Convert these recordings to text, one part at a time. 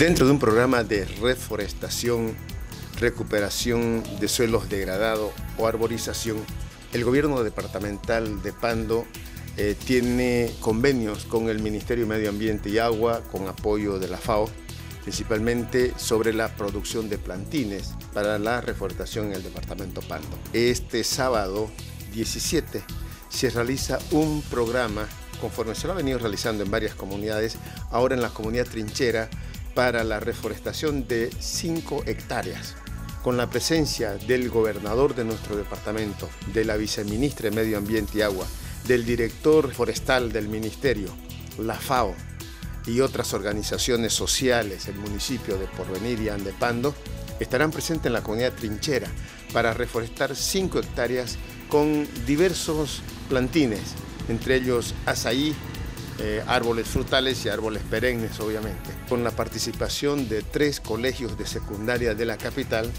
Dentro de un programa de reforestación, recuperación de suelos degradados o arborización, el gobierno departamental de Pando eh, tiene convenios con el Ministerio de Medio Ambiente y Agua, con apoyo de la FAO, principalmente sobre la producción de plantines para la reforestación en el departamento Pando. Este sábado 17 se realiza un programa, conforme se lo ha venido realizando en varias comunidades, ahora en la comunidad trinchera, para la reforestación de 5 hectáreas con la presencia del gobernador de nuestro departamento, de la viceministra de Medio Ambiente y Agua, del director forestal del ministerio, la FAO y otras organizaciones sociales, el municipio de Porvenir y Andepando, estarán presentes en la comunidad trinchera para reforestar 5 hectáreas con diversos plantines, entre ellos azaí, eh, árboles frutales y árboles perennes, obviamente, con la participación de tres colegios de secundaria de la capital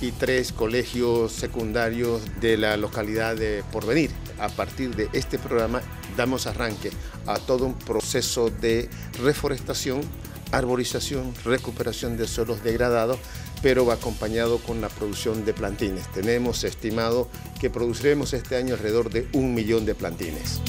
y tres colegios secundarios de la localidad de Porvenir. A partir de este programa damos arranque a todo un proceso de reforestación, arborización, recuperación de suelos degradados, pero va acompañado con la producción de plantines. Tenemos estimado que produciremos este año alrededor de un millón de plantines.